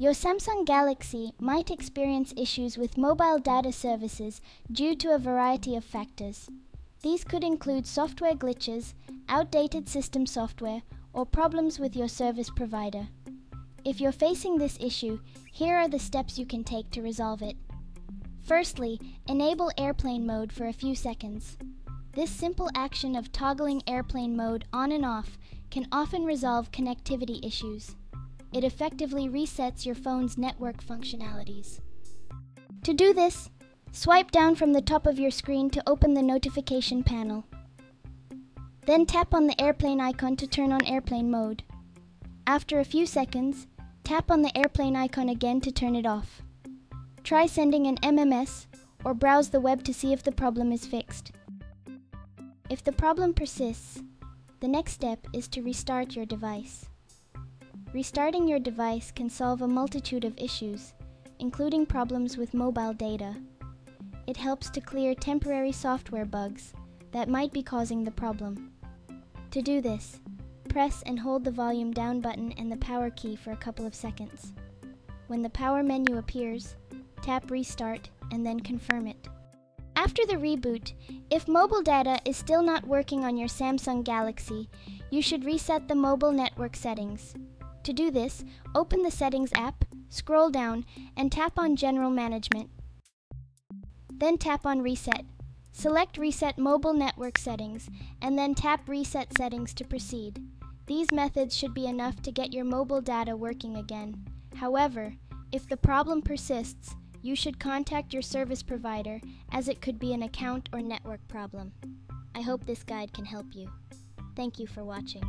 Your Samsung Galaxy might experience issues with mobile data services due to a variety of factors. These could include software glitches, outdated system software, or problems with your service provider. If you're facing this issue, here are the steps you can take to resolve it. Firstly, enable airplane mode for a few seconds. This simple action of toggling airplane mode on and off can often resolve connectivity issues. It effectively resets your phone's network functionalities. To do this, swipe down from the top of your screen to open the notification panel. Then tap on the airplane icon to turn on airplane mode. After a few seconds, tap on the airplane icon again to turn it off. Try sending an MMS or browse the web to see if the problem is fixed. If the problem persists, the next step is to restart your device. Restarting your device can solve a multitude of issues, including problems with mobile data. It helps to clear temporary software bugs that might be causing the problem. To do this, press and hold the volume down button and the power key for a couple of seconds. When the power menu appears, tap restart and then confirm it. After the reboot, if mobile data is still not working on your Samsung Galaxy, you should reset the mobile network settings. To do this, open the Settings app, scroll down, and tap on General Management. Then tap on Reset. Select Reset Mobile Network Settings, and then tap Reset Settings to proceed. These methods should be enough to get your mobile data working again. However, if the problem persists, you should contact your service provider as it could be an account or network problem. I hope this guide can help you. Thank you for watching.